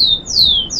you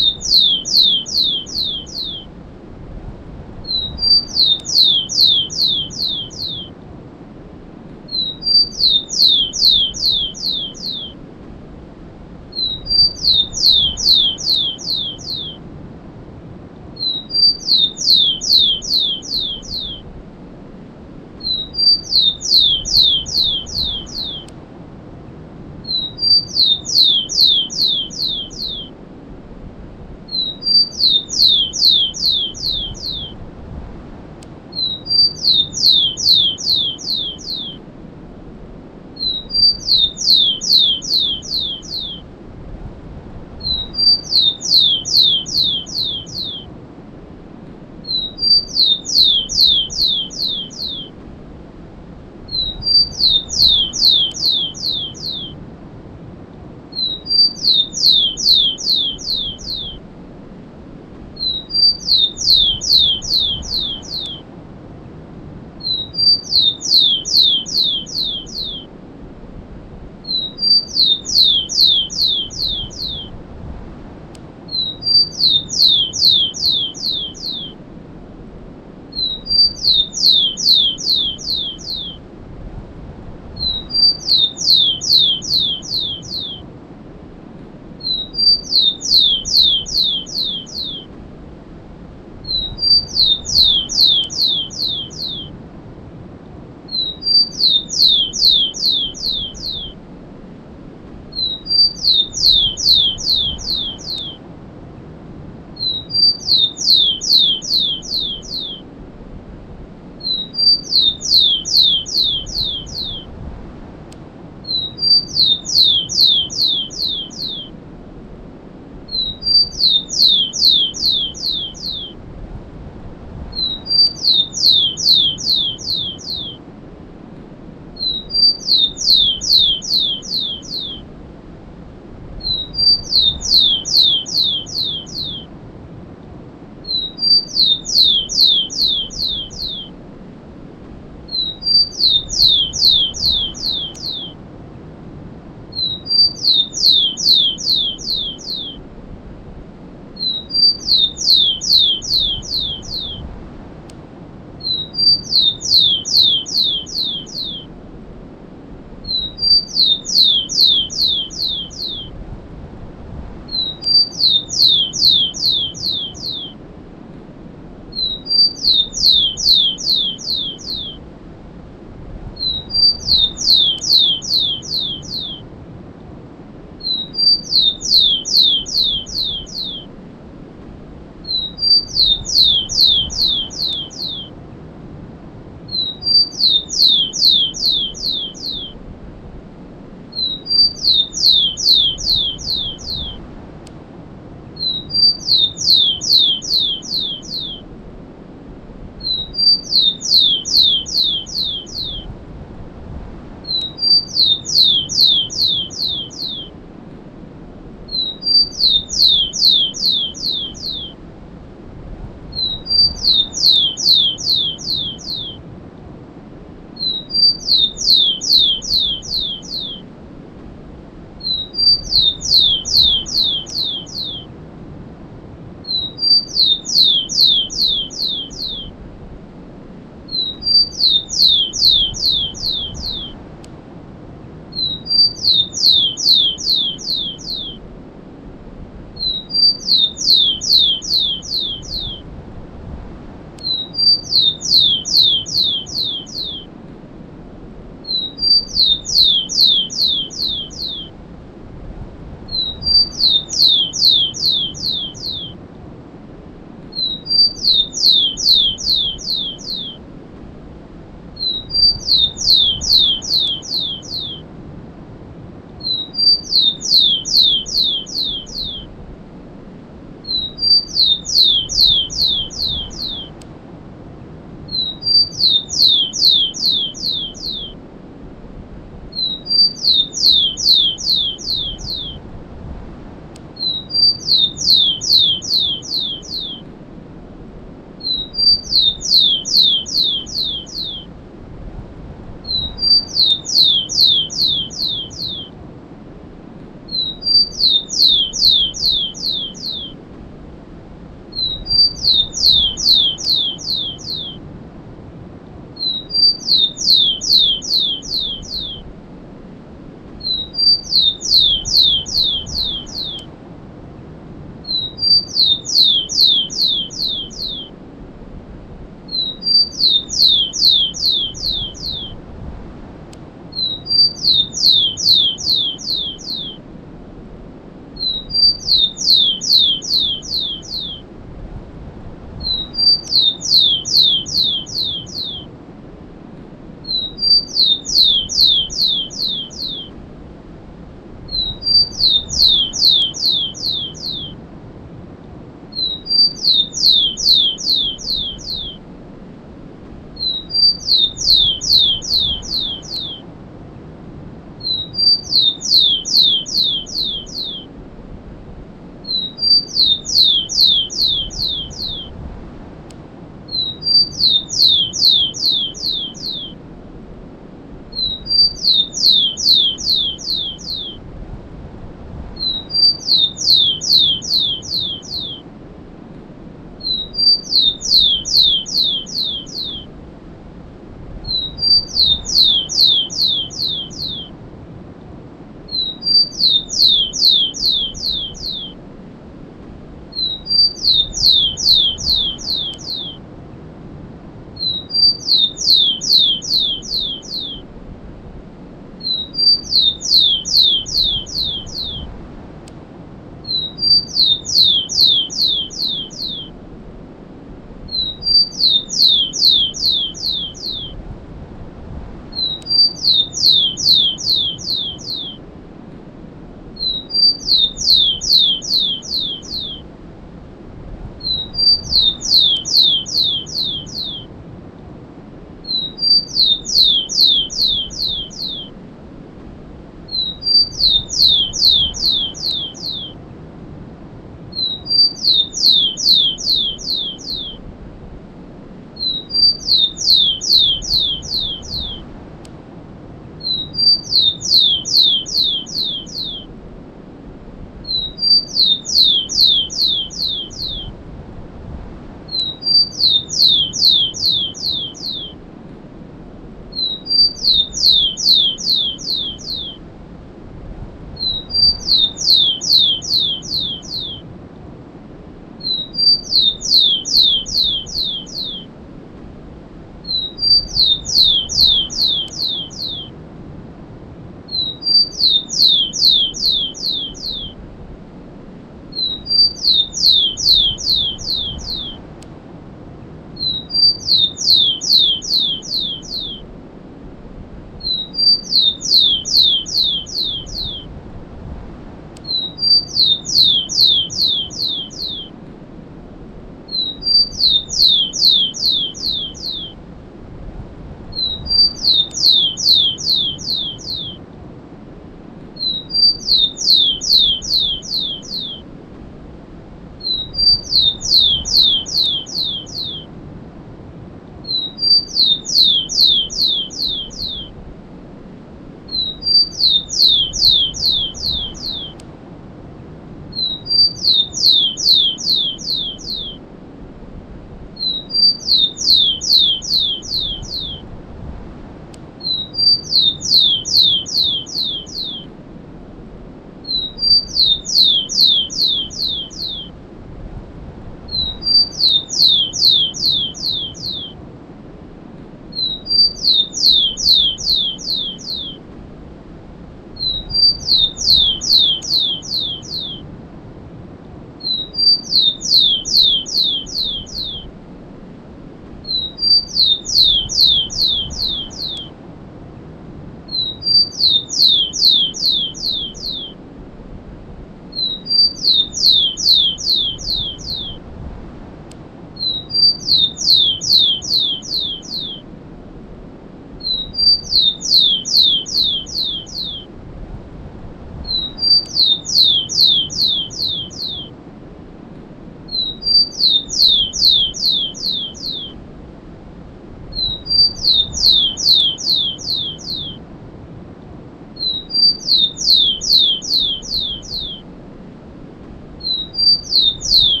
you